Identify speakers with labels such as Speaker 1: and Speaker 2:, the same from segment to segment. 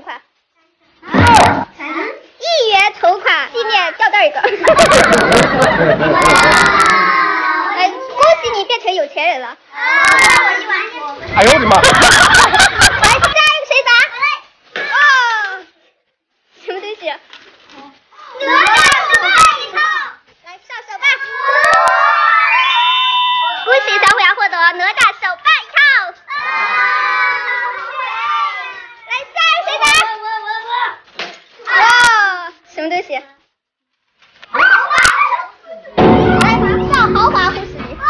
Speaker 1: 款。一元头款纪念吊带一个。哇！嗯，恭喜你变成有钱人了。
Speaker 2: 哎呦我的妈！
Speaker 1: 来，下一个谁砸？哦，什么东西？哪吒手办一套，来上手吧！恭喜小虎牙获得哪吒手。哇，什么东西？来，上豪华护士仪。来，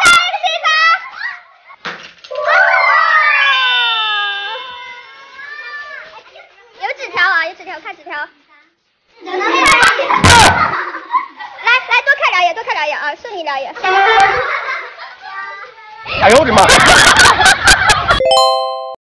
Speaker 1: 下一个？有纸条啊，有纸条，看纸条。来来，多看两眼，多看两眼啊，送你两眼。
Speaker 2: 哎呦我的妈！